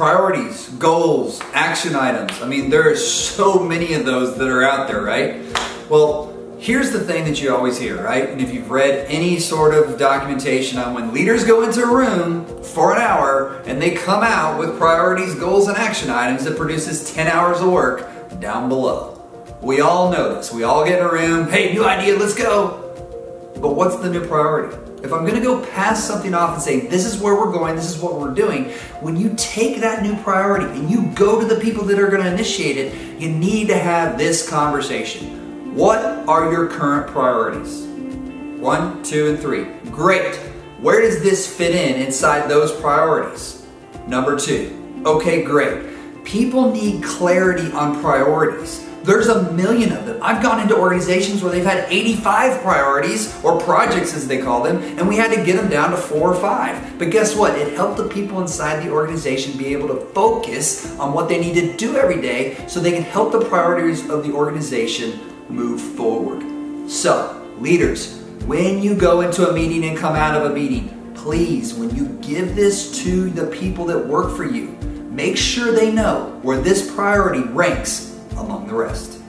priorities, goals, action items. I mean, there are so many of those that are out there, right? Well, here's the thing that you always hear, right? And if you've read any sort of documentation on when leaders go into a room for an hour and they come out with priorities, goals, and action items that produces 10 hours of work down below. We all know this. We all get in a room, hey, new idea, let's go. But what's the new priority? If I'm gonna go pass something off and say, this is where we're going, this is what we're doing, when you take that new priority and you go to the people that are gonna initiate it, you need to have this conversation. What are your current priorities? One, two, and three. Great. Where does this fit in inside those priorities? Number two. Okay, great. People need clarity on priorities. There's a million of them. I've gone into organizations where they've had 85 priorities, or projects as they call them, and we had to get them down to four or five. But guess what? It helped the people inside the organization be able to focus on what they need to do every day so they can help the priorities of the organization move forward. So, leaders, when you go into a meeting and come out of a meeting, please, when you give this to the people that work for you, make sure they know where this priority ranks among the rest.